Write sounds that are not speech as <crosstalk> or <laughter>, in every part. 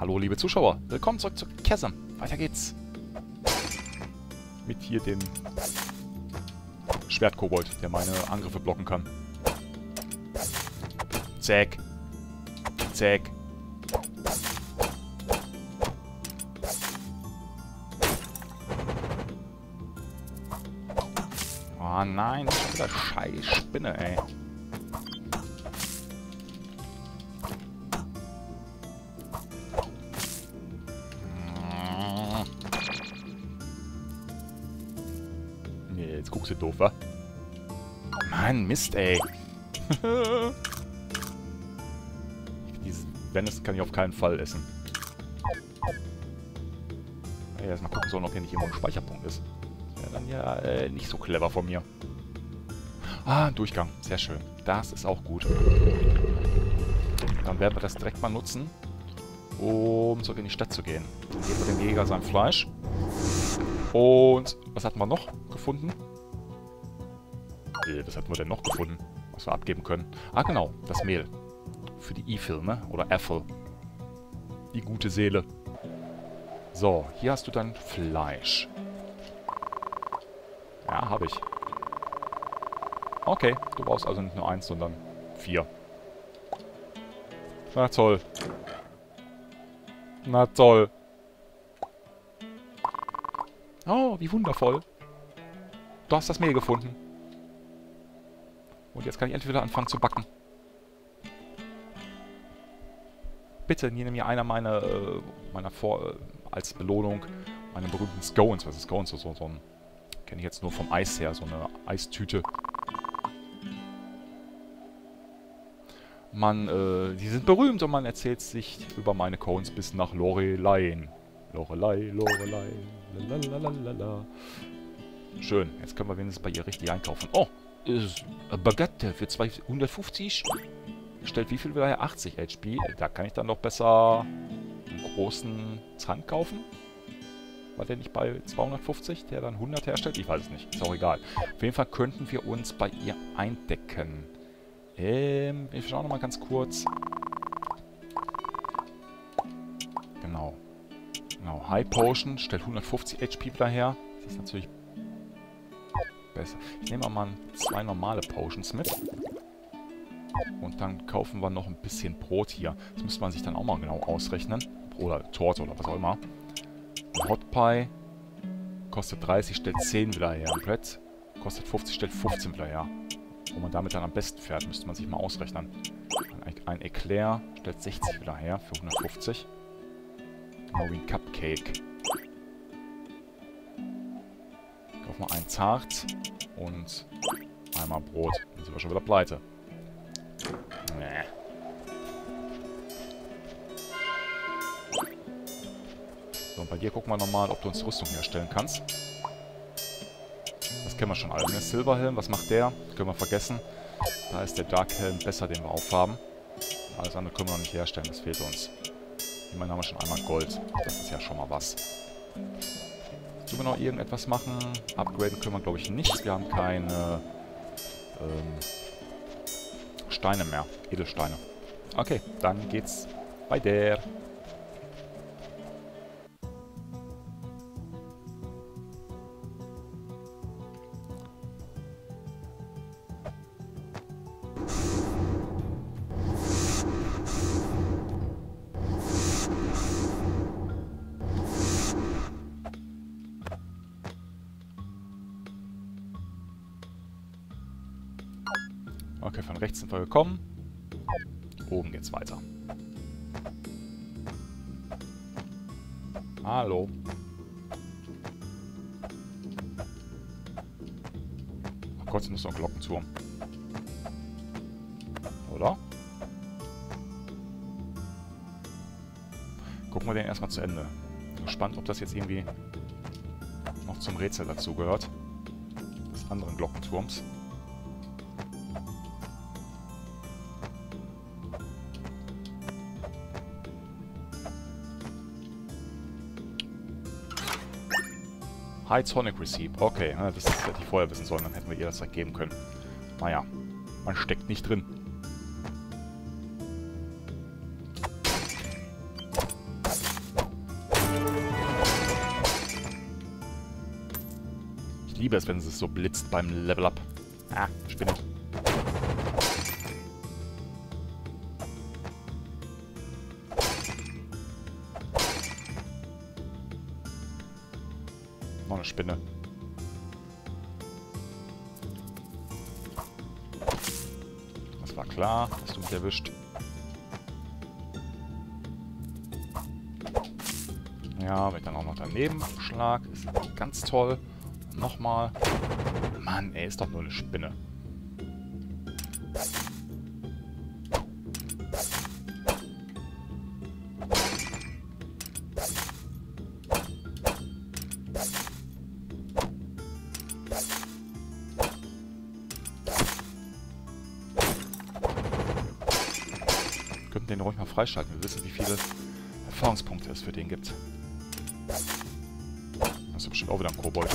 Hallo liebe Zuschauer, willkommen zurück zu Chasm. Weiter geht's. Mit hier dem Schwertkobold, der meine Angriffe blocken kann. Zack. Zack. Oh nein, schon wieder scheiß Spinne, ey. Jetzt guckst du doof, wa? Mann, Mist, ey. <laughs> Dieses Venice kann ich auf keinen Fall essen. Ja, erstmal gucken sollen, ob hier nicht irgendwo ein Speicherpunkt ist. Ja, dann ja äh, nicht so clever von mir. Ah, ein Durchgang. Sehr schön. Das ist auch gut. Dann werden wir das direkt mal nutzen, um zurück in die Stadt zu gehen. Dann geben wir dem Jäger sein Fleisch. Und was hatten wir noch gefunden? Äh, was hatten wir denn noch gefunden, was wir abgeben können? Ah, genau, das Mehl. Für die Ethel, ne? Oder Ethel. Die gute Seele. So, hier hast du dann Fleisch. Ja, habe ich. Okay, du brauchst also nicht nur eins, sondern vier. Na toll. Na toll. Oh, wie wundervoll. Du hast das Mehl gefunden. Und jetzt kann ich endlich wieder anfangen zu backen. Bitte nehme mir einer meiner, äh, meiner Vor... Äh, als Belohnung meine berühmten Scones. Was ist Scones? So, so ein... Kenne ich jetzt nur vom Eis her. So eine Eistüte. Man, äh, die sind berühmt und man erzählt sich über meine Cones bis nach Lorelei. Lorelei, Lorelei, lalalala. Schön, jetzt können wir wenigstens bei ihr richtig einkaufen. Oh, ist Baguette für 250. Stellt wie viel wieder her? 80 HP. Da kann ich dann noch besser einen großen Trank kaufen. War der nicht bei 250, der dann 100 herstellt? Ich weiß es nicht. Ist auch egal. Auf jeden Fall könnten wir uns bei ihr eindecken. Ähm, wir schauen nochmal ganz kurz. Genau, High Potion stellt 150 HP wieder her. Das ist natürlich besser. Ich nehme mal zwei normale Potions mit. Und dann kaufen wir noch ein bisschen Brot hier. Das müsste man sich dann auch mal genau ausrechnen. Oder Torte oder was auch immer. Hot Pie kostet 30, stellt 10 wieder her. Bread kostet 50, stellt 15 wieder her. Wo man damit dann am besten fährt, müsste man sich mal ausrechnen. Ein, Eclair stellt 60 wieder her für 150. Ein Cupcake. Kaufen wir ein Zart und einmal Brot. Dann sind wir schon wieder pleite. Nee. So, und bei dir gucken wir nochmal, ob du uns Rüstung herstellen kannst. Das kennen wir schon alle. Der Silberhelm, was macht der? Können wir vergessen. Da ist der Darkhelm besser, den wir aufhaben. Alles andere können wir noch nicht herstellen, das fehlt uns. Immerhin haben wir schon einmal Gold. Das ist ja schon mal was. Sollen wir noch irgendetwas machen? Upgraden können wir, glaube ich, nichts. Wir haben keine ähm, Steine mehr. Edelsteine. Okay, dann geht's bei der. Okay, von rechts sind wir gekommen. Oben geht's weiter. Hallo. Ach Gott, das noch Glockenturm. Oder? Gucken wir den erstmal zu Ende. Bin gespannt, ob das jetzt irgendwie noch zum Rätsel dazugehört. Des anderen Glockenturms. High Sonic Receipt. Okay, na, das hätte ich vorher wissen sollen, dann hätten wir ihr das halt geben können. Naja, man steckt nicht drin. Ich liebe es, wenn es so blitzt beim Level Up. Ah, spinnt. Spinne. Das war klar, dass du mich erwischt. Ja, wenn ich dann auch noch daneben schlag, ist ganz toll. Nochmal. Mann, ey, ist doch nur eine Spinne. Könnten den ruhig mal freischalten. Wir wissen, wie viele Erfahrungspunkte es für den gibt. Das ist bestimmt auch wieder ein Kobold.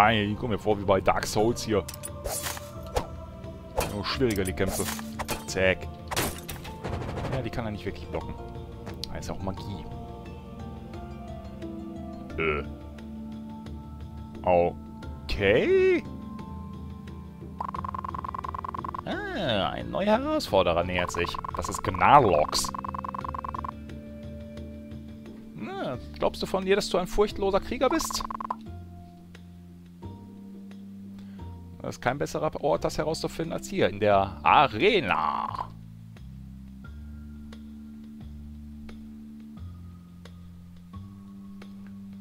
Mein, ich komme mir vor wie bei Dark Souls hier. Nur schwieriger die Kämpfe. Zack. Ja, die kann er nicht wirklich blocken. Das ist ja auch Magie. Äh. Okay. Ah, ein neuer Herausforderer nähert sich. Das ist Gnarlox. Na, glaubst du von dir, dass du ein furchtloser Krieger bist? Das ist kein besserer Ort, das herauszufinden, als hier in der Arena.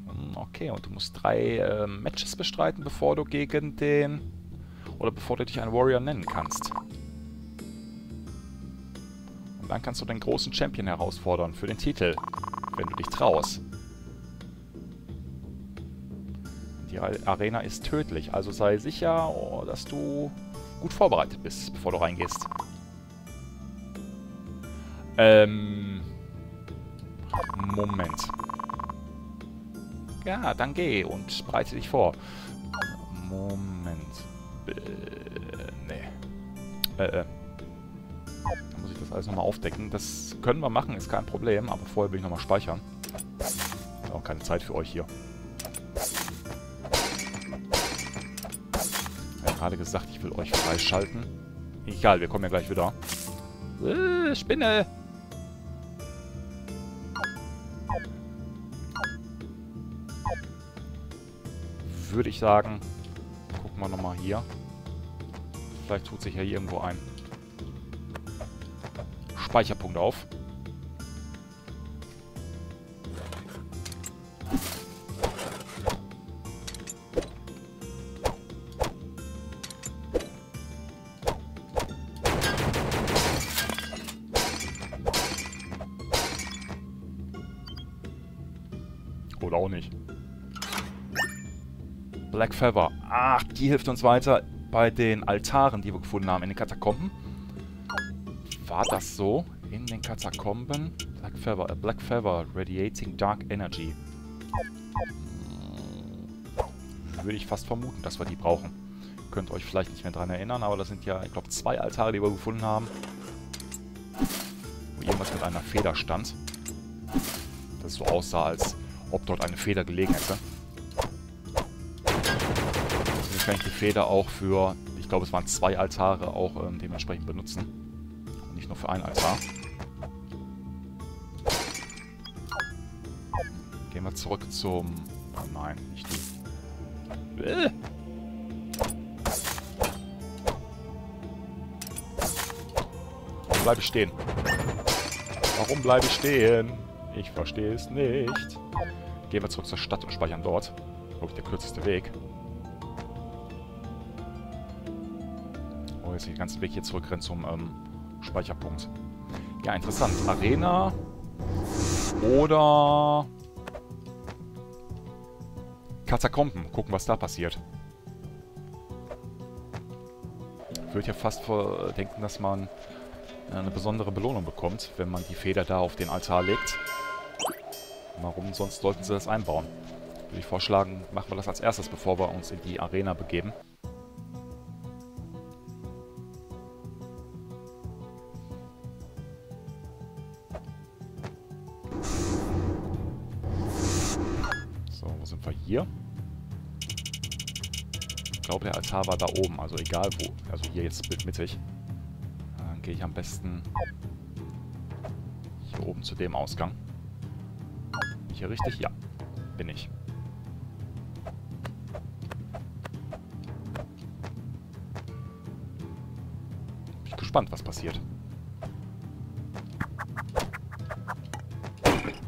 Hm, okay, und du musst drei äh, Matches bestreiten, bevor du gegen den... Oder bevor du dich ein Warrior nennen kannst. Und dann kannst du den großen Champion herausfordern für den Titel, wenn du dich traust. Die Arena ist tödlich, also sei sicher, oh, dass du gut vorbereitet bist, bevor du reingehst. Ähm... Moment. Ja, dann geh und bereite dich vor. Moment. Äh, nee. Äh, äh. Dann muss ich das alles nochmal aufdecken. Das können wir machen, ist kein Problem, aber vorher will ich nochmal speichern. Auch keine Zeit für euch hier. Gerade gesagt, ich will euch freischalten. Egal, wir kommen ja gleich wieder. Äh, Spinne! Würde ich sagen, gucken wir nochmal hier. Vielleicht tut sich ja hier irgendwo ein Speicherpunkt auf. Black Feather. Ach, die hilft uns weiter bei den Altaren, die wir gefunden haben in den Katakomben. War das so? In den Katakomben? Black Feather, uh, Black Feather, Radiating Dark Energy. Hm, würde ich fast vermuten, dass wir die brauchen. Könnt euch vielleicht nicht mehr dran erinnern, aber das sind ja, ich glaube, zwei Altare, die wir gefunden haben. Wo irgendwas mit einer Feder stand. Das so aussah, als ob dort eine Feder gelegen hätte. Kann ich die Feder auch für, ich glaube es waren zwei Altare, auch ähm, dementsprechend benutzen. Und nicht nur für einen Altar. Gehen wir zurück zum... Oh nein, nicht du. Äh. Warum bleibe ich stehen? Warum bleibe ich stehen? Ich verstehe es nicht. Gehen wir zurück zur Stadt und speichern dort. Glaube ich, der kürzeste Weg. Oh, jetzt den ganzen Weg hier zurückrennen zum ähm, Speicherpunkt. Ja, interessant. Arena oder Katakomben. Gucken, was da passiert. Ich würde ja fast denken, dass man eine besondere Belohnung bekommt, wenn man die Feder da auf den Altar legt. Warum sonst sollten sie das einbauen? Würde ich vorschlagen, machen wir das als erstes, bevor wir uns in die Arena begeben. Wir hier? Ich glaube, der Altar war da oben, also egal wo. Also hier jetzt bildmittig. Dann gehe ich am besten hier oben zu dem Ausgang. Bin ich hier richtig? Ja, bin ich. Bin ich gespannt, was passiert.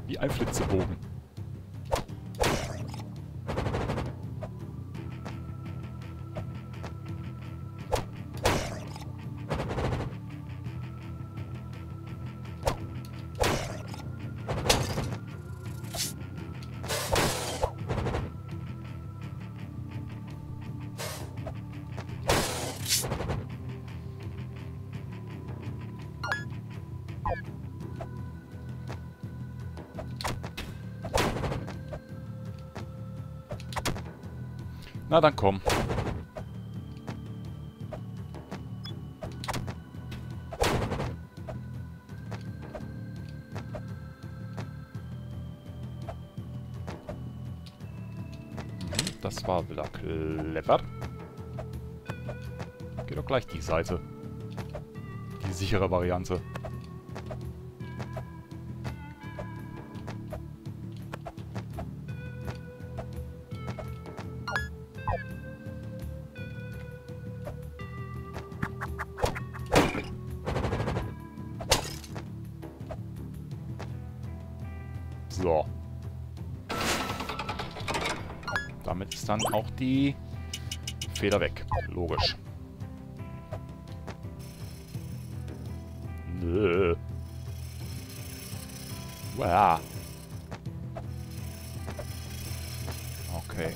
Wie ein Flitzebogen. Na dann komm. Mhm, Das war wieder clever. Geh doch gleich die Seite. Die sichere Variante. Die Feder weg. Logisch. Nö. Wow. Okay.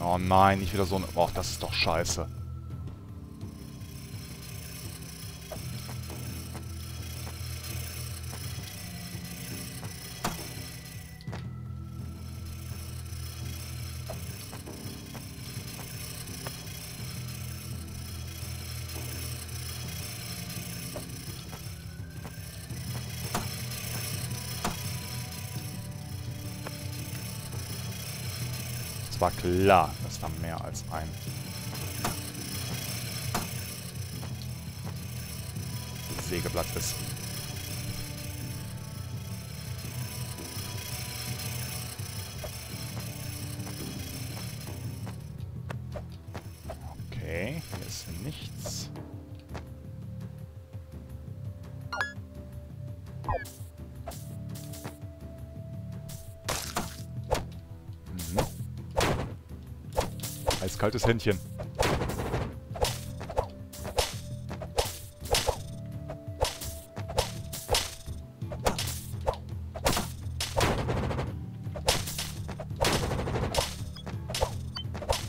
Oh nein, nicht wieder so ein... Och, das ist doch scheiße. Es war klar, dass da mehr als ein Sägeblatt ist. Okay, hier ist nichts. Eiskaltes Händchen.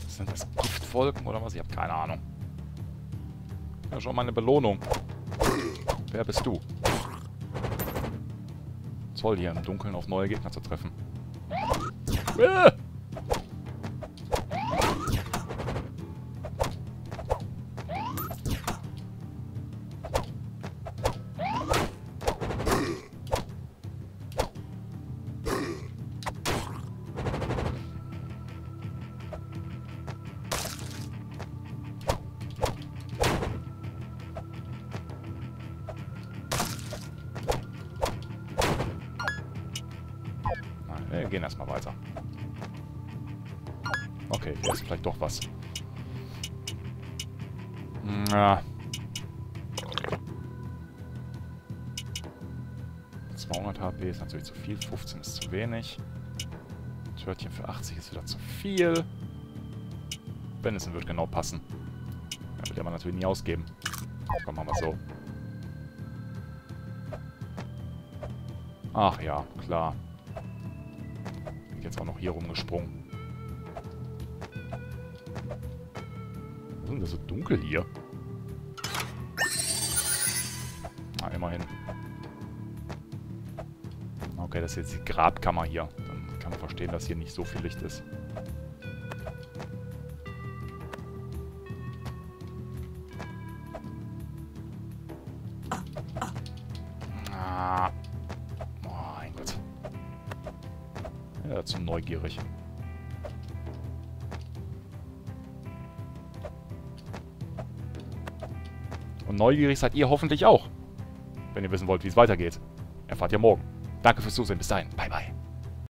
Sind das Giftwolken oder was? Ich habe keine Ahnung. Ja, schon meine Belohnung. Wer bist du? Toll, hier im Dunkeln auf neue Gegner zu treffen. Äh! Gehen erstmal weiter. Okay, hier ist vielleicht doch was. Ja. 200 HP ist natürlich zu viel, 15 ist zu wenig. Törtchen für 80 ist wieder zu viel. Bennison wird genau passen. Ja, wird er man natürlich nie ausgeben. Komm, machen wir so. Ach ja, klar jetzt auch noch hier rumgesprungen. Warum ist das so dunkel hier? Na, immerhin. Okay, das ist jetzt die Grabkammer hier. Dann kann man verstehen, dass hier nicht so viel Licht ist. Neugierig. Und neugierig seid ihr hoffentlich auch. Wenn ihr wissen wollt, wie es weitergeht. Erfahrt ihr morgen. Danke fürs Zusehen. Bis dahin. Bye, bye.